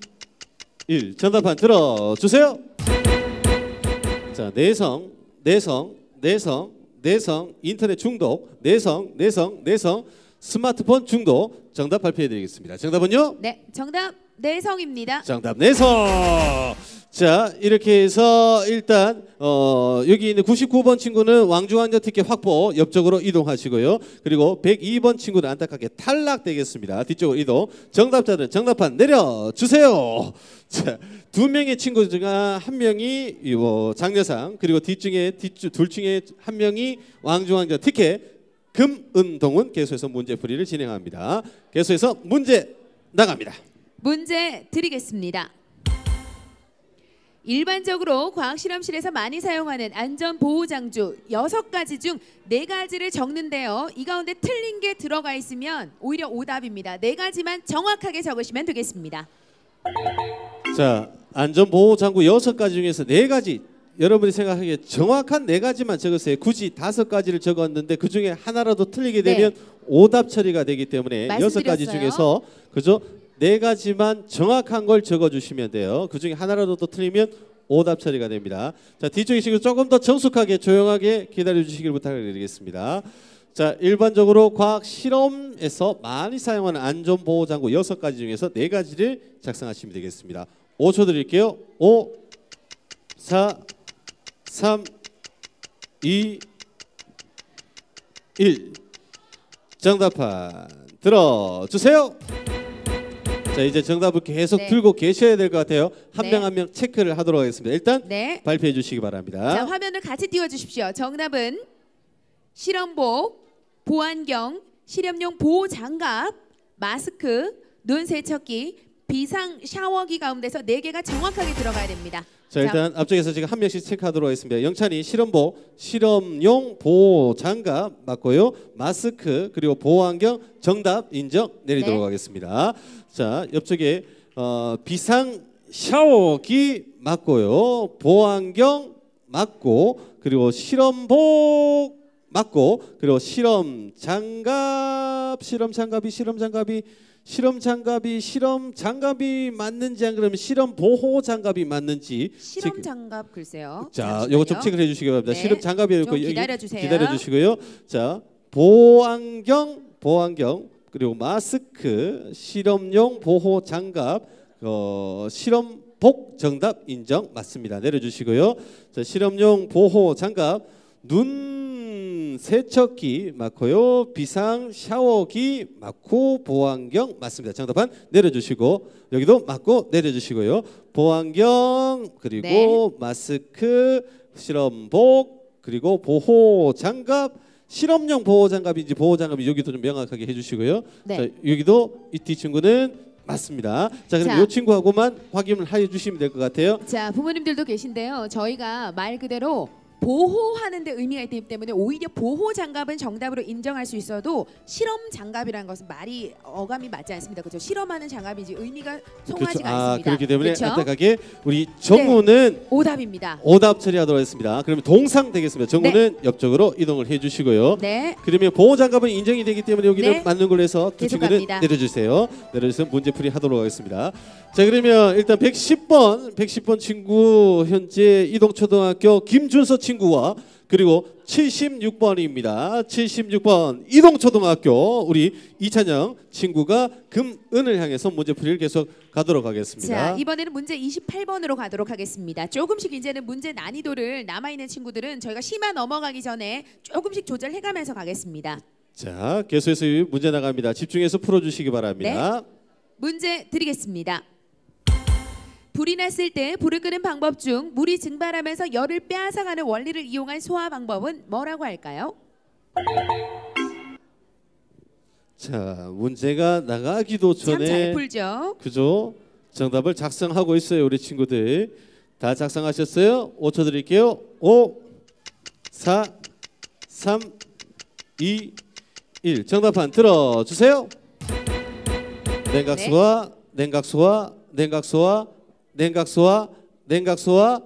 1. 정답판 들어주세요. 자, 내성, 내성, 내성, 내성, 인터넷 중독, 내성, 내성, 내성, 스마트폰 중독. 정답 발표해 드리겠습니다. 정답은요? 네, 정답 내성입니다. 정답 내성. 자, 이렇게 해서 일단 어, 여기 있는 99번 친구는 왕중왕전 티켓 확보 옆쪽으로 이동하시고요. 그리고 102번 친구는 안타깝게 탈락되겠습니다. 뒤쪽으로 이동. 정답자는 정답판 내려 주세요. 자, 두 명의 친구 중 한 명이 이뭐 장려상 그리고 뒤중에 뒤둘 중에 한 명이 왕중왕전 티켓 금은동은 계속해서 문제풀이를 진행합니다. 계속해서 문제 나갑니다. 문제 드리겠습니다. 일반적으로 과학 실험실에서 많이 사용하는 안전 보호 장주 여섯 가지 중네 가지를 적는데요. 이 가운데 틀린 게 들어가 있으면 오히려 오답입니다. 네 가지만 정확하게 적으시면 되겠습니다. 자, 안전보호장구 여섯 가지 중에서 네 가지 여러분이 생각하기에 정확한 네 가지만 적으세요. 굳이 다섯 가지를 적었는데 그 중에 하나라도 틀리게 되면 오답 처리가 되기 때문에 여섯 가지 네. 중에서 그죠? 네 가지만 정확한 걸 적어주시면 돼요. 그 중에 하나라도 또 틀리면 오답 처리가 됩니다. 자 뒤쪽에 지금 조금 더 정숙하게 조용하게 기다려 주시길 부탁드리겠습니다. 자 일반적으로 과학 실험에서 많이 사용하는 안전보호장구 여섯 가지 중에서 네 가지를 작성하시면 되겠습니다. 5초 드릴게요. 5, 4, 3, 2, 1. 정답판 들어주세요. 자 이제 정답을 계속 네. 들고 계셔야 될 것 같아요. 한 네. 명한명 체크를 하도록 하겠습니다. 일단 네. 발표해 주시기 자, 바랍니다. 화면을 같이 띄워 주십시오. 정답은 실험복, 보안경, 실험용 보호 장갑, 마스크, 눈 세척기, 비상 샤워기 가운데서 네 개가 정확하게 들어가야 됩니다. 자 일단 앞쪽에서 지금 한 명씩 체크하도록 하겠습니다. 영찬이 실험복, 실험용 보호 장갑 맞고요. 마스크 그리고 보호 안경 정답 인정 내리도록 네. 하겠습니다. 자 옆쪽에 어, 비상 샤워기 맞고요. 보호 안경 맞고 그리고 실험복 맞고 그리고 실험 장갑 실험 장갑이 실험 장갑이 실험 장갑이 실험 장갑이 맞는지 안 그러면 실험 보호 장갑이 맞는지 실험 체크- 장갑 글쎄요. 자, 잠시만요. 요거 좀 체크해 주시기 바랍니다. 네. 실험 장갑이 좀 기다려 주세요. 기다려 주시고요. 자, 보안경, 보안경 그리고 마스크, 실험용 보호 장갑, 어, 실험복 정답 인정 맞습니다. 내려 주시고요. 자, 실험용 보호 장갑, 눈 세척기 맞고요. 비상 샤워기 맞고 보안경 맞습니다. 정답은 내려 주시고 여기도 맞고 내려 주시고요. 보안경 그리고 네. 마스크, 실험복 그리고 보호 장갑, 실험용 보호 장갑인지 보호 장갑이 여기도 좀 명확하게 해주시고요. 네. 자 여기도 이 친구는 맞습니다. 자 그럼 자. 이 친구하고만 확인을 해주시면 될 것 같아요. 자, 부모님들도 계신데요. 저희가 말 그대로 보호하는 데 의미가 있기 때문에 오히려 보호 장갑은 정답으로 인정할 수 있어도 실험 장갑이라는 것은 말이 어감이 맞지 않습니다. 그렇죠? 실험하는 장갑이지 의미가 송하지가 그렇죠. 아 않습니다. 그렇기 때문에 그렇죠? 안타깝게 우리 정우는 오답입니다. 오답 처리하도록 하겠습니다. 그러면 동상 되겠습니다. 정우는 옆쪽으로 이동을 해주시고요. 네. 그러면 보호 장갑은 인정이 되기 때문에 여기는 네. 맞는 걸로 해서 두 계속 친구는 갑니다. 내려주세요. 내려주세요. 문제풀이 하도록 하겠습니다. 자 그러면 일단 110번 110번 친구 현재 이동초등학교 김준서 친구 와 그리고 76번입니다. 76번 이동초등학교 우리 이찬영 친구가 금은을 향해서 문제풀이를 계속 가도록 하겠습니다. 자, 이번에는 문제 28번으로 가도록 하겠습니다. 조금씩 이제는 문제 난이도를 남아 있는 친구들은 저희가 심화 넘어가기 전에 조금씩 조절해 가면서 가겠습니다. 자 계속해서 문제 나갑니다. 집중해서 풀어 주시기 바랍니다. 문제 드리겠습니다. 불이 났을 때 불을 끄는 방법 중 물이 증발하면서 열을 빼앗아가는 원리를 이용한 소화 방법은 뭐라고 할까요? 자 문제가 나가기도 참 잘 전에 풀죠. 그죠? 정답을 작성하고 있어요, 우리 친구들. 다 작성하셨어요? 5초 드릴게요. 5 4 3 2 1. 정답판 들어 주세요. 냉각수와 냉각수와 냉각수와 냉각수와 냉각수와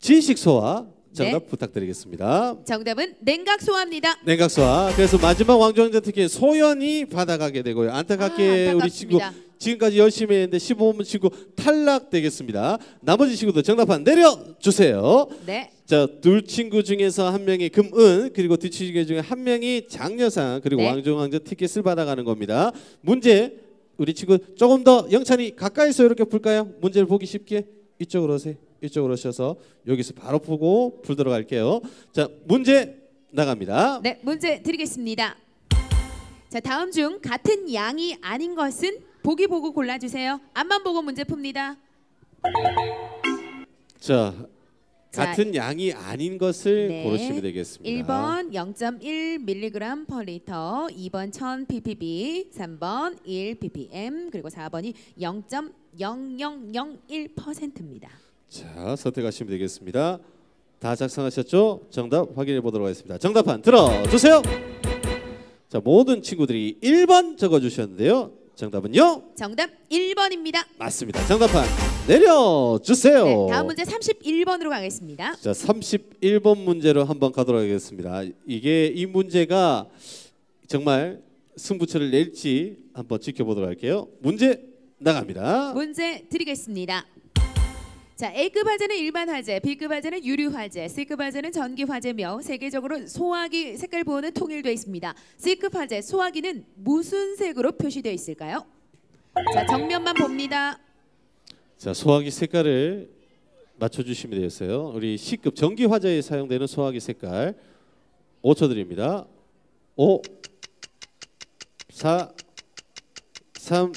진식수와 정답 네. 부탁드리겠습니다. 정답은 냉각 소화입니다. 냉각수와 그래서 마지막 왕정전 특히 소연이 받아가게 되고요. 안타깝게 아, 우리 친구. 지금까지 열심히 했는데 15번 친구 탈락되겠습니다. 나머지 친구들 정답판 내려 주세요. 네. 자, 둘 친구 중에서 한 명이 금은 그리고 두 친구 중에 한 명이 장려상 그리고 네. 왕중왕전 티켓을 받아가는 겁니다. 문제 우리 친구 조금 더 영찬이 가까이서 이렇게 풀까요? 문제를 보기 쉽게 이쪽으로 오세요. 이쪽으로 오셔서 여기서 바로 풀고 풀도록 할게요. 자, 문제 나갑니다. 네, 문제 드리겠습니다. 자, 다음 중 같은 양이 아닌 것은 보기 보고 골라 주세요. 앞만 보고 문제 풉니다. 자, 자, 같은 양이 아닌 것을 네. 고르시면 되겠습니다. 1번 0.1 mg per 리터, 2번 1000 ppb, 3번 1 ppm, 그리고 4번이 0.0001%입니다. 자, 선택하시면 되겠습니다. 다 작성하셨죠? 정답 확인해 보도록 하겠습니다. 정답판 들어 주세요. 자, 모든 친구들이 1번 적어 주셨는데요. 정답은요? 정답 1번입니다. 맞습니다. 정답판 내려 주세요. 네, 다음 문제 31번으로 가겠습니다. 자, 31번 문제로 한번 가도록 하겠습니다. 이게 이 문제가 정말 승부처를 낼지 한번 지켜보도록 할게요. 문제 나갑니다. 문제 드리겠습니다. 자, A급 화재는 일반 화재, B급 화재는 유류 화재, C급 화재는 전기 화재며 세계적으로 소화기 색깔 부호는 통일되어 있습니다. C급 화재 소화기는 무슨 색으로 표시되어 있을까요? 자, 정면만 봅니다. 자, 소화기 색깔을 맞춰 주시면 되겠어요. 우리 C급 전기 화재에 사용되는 소화기 색깔 5초 드립니다. 5 4 3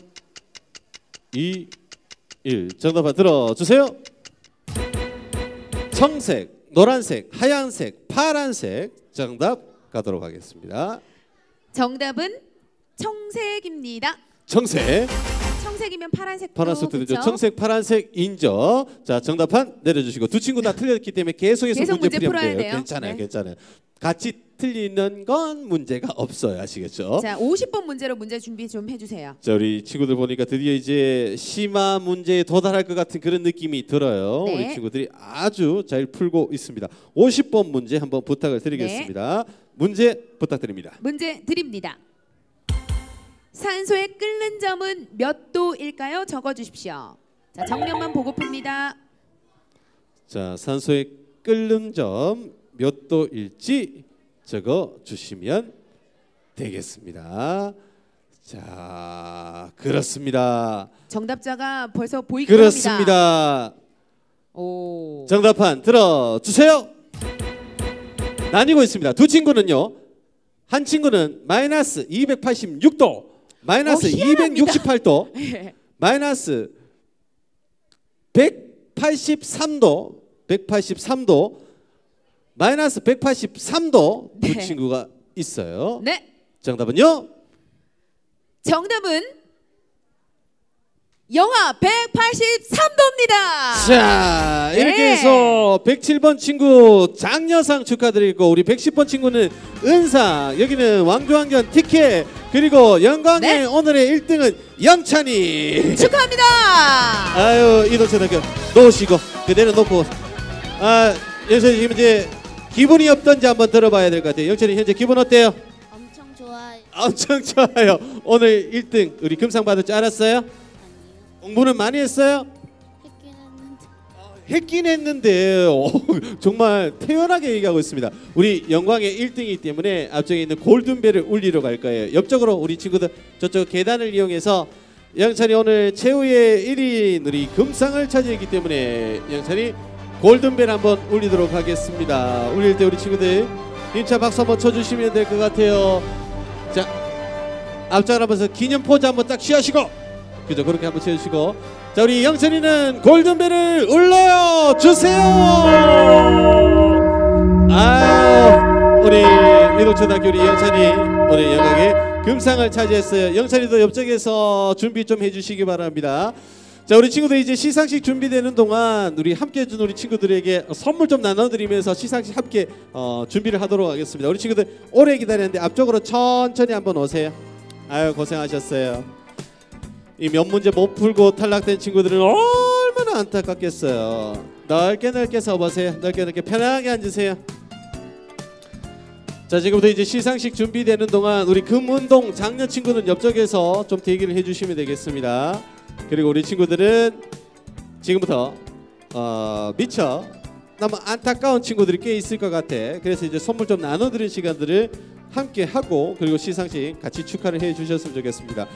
2 1 정답 들어 주세요. 청색, 노란색, 하얀색, 파란색 정답 가도록 하겠습니다. 정답은 청색입니다. 청색, 청색이면 파란색도 파란색 들죠. 그쵸? 청색, 파란색 인정. 자, 정답판 내려주시고 두 친구 다 틀렸기 때문에 계속해서 계속 문제, 문제 풀어야 돼요. 돼요. 괜찮아요, 네. 괜찮아요. 같이 틀리는 건 문제가 없어요, 아시겠죠? 자, 50번 문제로 문제 준비 좀 해주세요. 자, 우리 친구들 보니까 드디어 이제 심화 문제에 도달할 것 같은 그런 느낌이 들어요. 네. 우리 친구들이 아주 잘 풀고 있습니다. 50번 문제 한번 부탁을 드리겠습니다. 네. 문제 부탁드립니다. 문제 드립니다. 산소의 끓는 점은 몇 도일까요? 적어주십시오. 자, 정면만 보고 풉니다. 자, 산소의 끓는 점 몇 도일지 적어 주시면 되겠습니다. 자, 그렇습니다. 정답자가 벌써 합니다. 그렇습니다. 오. 정답판 들어 주세요. 나뉘고 있습니다. 두 친구는요. 한 친구는 마이너스 286도, 마이너스 어, 희한합니다. 268도, 예. 마이너스 183도, 183도, 마이너스 183도 두 네. 친구가 있어요. 네. 정답은요? 정답은 영하 183도입니다. 자 이렇게 네. 해서 107번 친구 장려상 축하드리고 우리 110번 친구는 은상 여기는 왕조왕견 티켓 그리고 영광의 네. 오늘의 1등은 영찬이 축하합니다. 아유 이동초등학교 놓으시고 그대로 놓고 아 지금 이제 기분이 없던지 한번 들어봐야 될 것 같아요 영찬이 현재 기분 어때요? 엄청 좋아요. 엄청 좋아요 오늘 1등 우리 금상 받을 줄 알았어요? 공부는 많이 했어요? 했긴 했는데 했긴 했는데 오, 정말 태연하게 얘기하고 있습니다. 우리 영광의 1등이기 때문에 앞쪽에 있는 골든벨을 울리러 갈 거예요. 옆쪽으로 우리 친구들 저쪽 계단을 이용해서 영찬이 오늘 최후의 1위 우리 금상을 차지했기 때문에 영찬이 골든벨 한번 울리도록 하겠습니다. 울릴 때 우리 친구들 힘차 박수 한번 쳐주시면 될 것 같아요. 자 앞장을 하면서 기념 포즈 한번 딱 취하시고 그죠 그렇게 한번 취하시고 자 우리 영철이는 골든벨을 울려 주세요. 아 우리 위동초등학교 우리 영찬이 오늘 영광의 금상을 차지했어요. 영찬이도 옆쪽에서 준비 좀 해주시기 바랍니다. 자 우리 친구들 이제 시상식 준비되는 동안 우리 함께 해준 우리 친구들에게 선물 좀 나눠드리면서 시상식 함께 어, 준비를 하도록 하겠습니다. 우리 친구들 오래 기다렸는데 앞쪽으로 천천히 한번 오세요. 아유 고생하셨어요. 이 몇 문제 못 풀고 탈락된 친구들은 얼마나 안타깝겠어요. 넓게 넓게 서보세요. 넓게 넓게 편하게 앉으세요. 자 지금부터 이제 시상식 준비되는 동안 우리 금운동 장녀 친구는 옆쪽에서 좀 대기를 해주시면 되겠습니다. 그리고 우리 친구들은 지금부터 어, 미처 너무 안타까운 친구들이 꽤 있을 것 같아. 그래서 이제 선물 좀 나눠드리는 시간들을 함께 하고 그리고 시상식 같이 축하를 해주셨으면 좋겠습니다.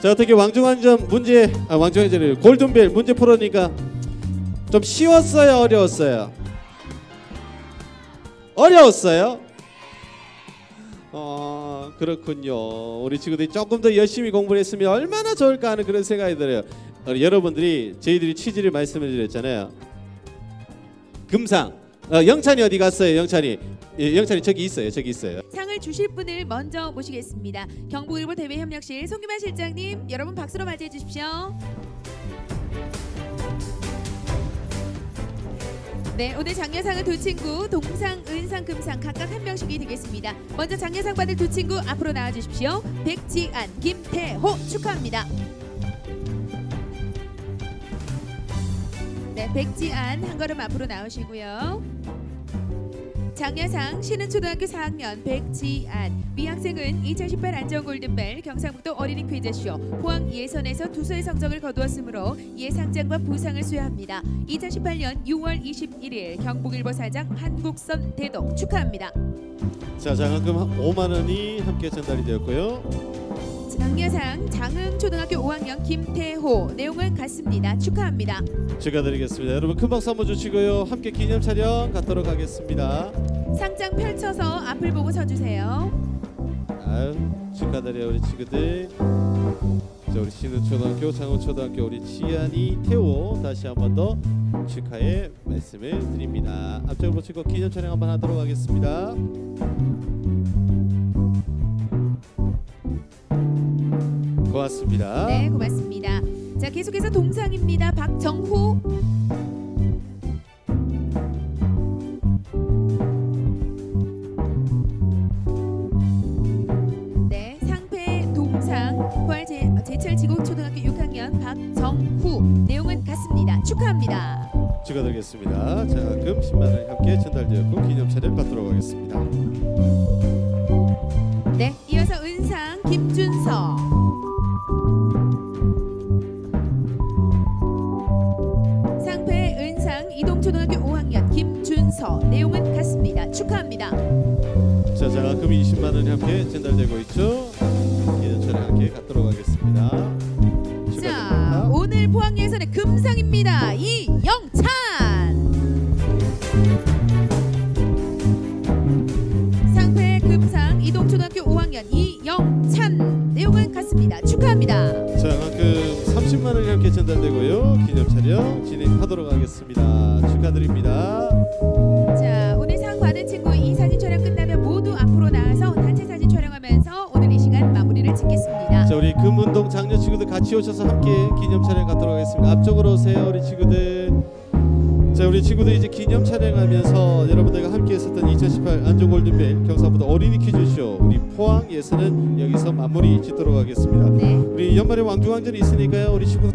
자 어떻게 왕중왕전 문제 아 왕중왕전이 골든벨 문제 풀으니까 좀 쉬웠어요 어려웠어요 어려웠어요 어 그렇군요. 우리 친구들이 조금 더 열심히 공부를 했으면 얼마나 좋을까 하는 그런 생각이 들어요. 어, 여러분들이 저희들이 취지를 말씀을 드렸잖아요. 금상. 어, 영찬이 어디 갔어요 영찬이? 예, 영찬이 저기 있어요 저기 있어요. 상을 주실 분을 먼저 모시겠습니다. 경북일보 대외협력실 송규만 실장님, 여러분 박수로 맞이해 주십시오. 네, 오늘 장려상은 두 친구 동상, 은상, 금상 각각 한 명씩이 되겠습니다. 먼저 장려상 받을 두 친구 앞으로 나와 주십시오. 백지안, 김태호 축하합니다. 네, 백지안 한 걸음 앞으로 나오시고요. 장려상 신은초등학교 4학년 백지안 위 학생은 2018 안전 골든벨 경상북도 어린이 퀴즈쇼 포항 예선에서 두수의 성적을 거두었으므로 예상장과 부상을 수여합니다. 2018년 6월 21일 경북일보 사장 한국선 대동 축하합니다. 자, 장학금 5만 원이 함께 전달이 되었고요. 장려상 장흥초등학교 5학년 김태호 내용은 같습니다. 축하합니다. 축하드리겠습니다. 여러분 큰 박수 한번 주시고요. 함께 기념 촬영 갖도록 하겠습니다. 상장 펼쳐서 앞을 보고 서주세요. 아유, 축하드려요 우리 친구들. 자, 우리 신우초등학교, 장훈초등학교 우리 지안이, 태호 다시 한 번 더 축하의 말씀을 드립니다. 앞쪽을 보시고 기념 촬영 한번 하도록 하겠습니다. 고맙습니다. 네, 고맙습니다. 자, 계속해서 동상입니다. 박정후. 네, 상패 동상 부활 제, 제철 지곡초등학교 6학년 박정후 내용은 같습니다. 축하합니다. 축하드리겠습니다. 장학금 10만 원이 함께 전달되었고 기념 촬영 갖도록 하겠습니다. 네, 이어서 은상 김준서. 축하합니다. 자, 장학금 20만 원이 함께 전달되고 있죠. 기념 촬영 함께 갖도록 하겠습니다. 자. 오늘 포항 예선의 금상입니다. 왕중왕전이 있으니까요. 우리 친구들